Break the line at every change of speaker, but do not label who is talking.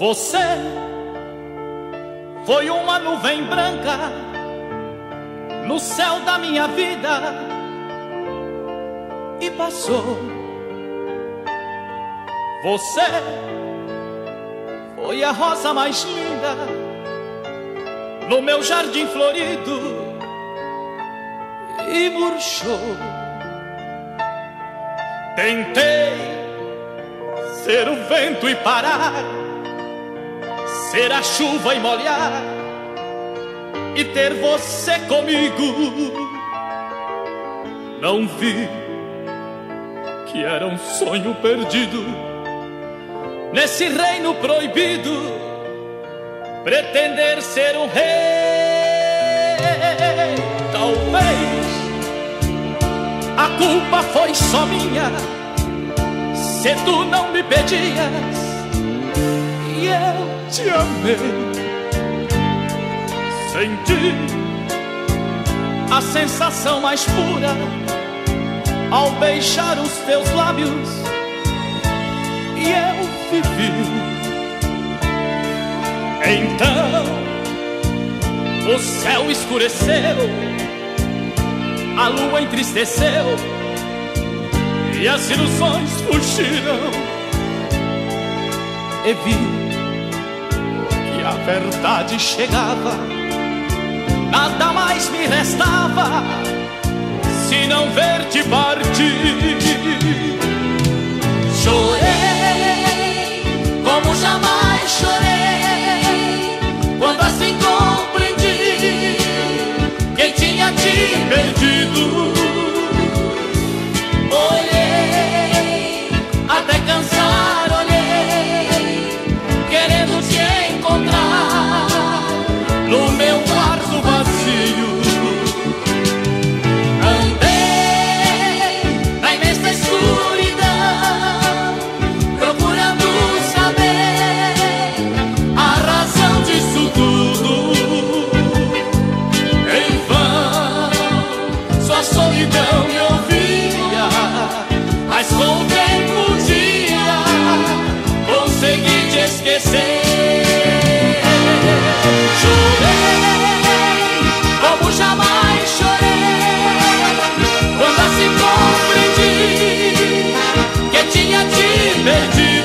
Você foi uma nuvem branca no céu da minha vida e passou. Você foi a rosa mais linda no meu jardim florido e murchou. Tentei ser o vento e parar ser a chuva e molhar e ter você comigo. Não vi que era um sonho perdido nesse reino proibido. Pretender ser um rei, talvez a culpa foi só minha. Se tu não me pedias te amei. Senti a sensação mais pura ao beijar os teus lábios e eu vivi. Então o céu escureceu, a lua entristeceu e as ilusões fugiram. E vi a verdade chegava, nada mais me restava se não ver-te partir.
me perdi.